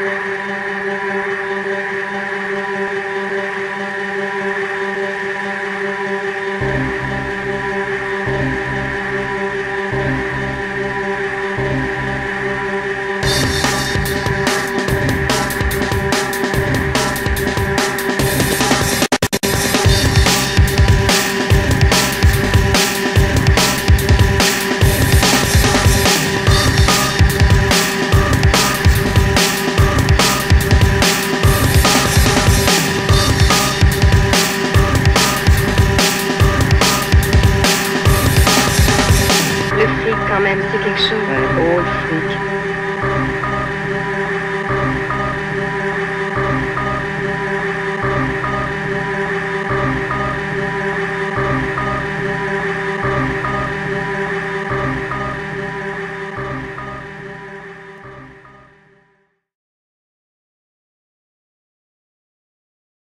Música quand même, c'est quelque chose. Un gros fric.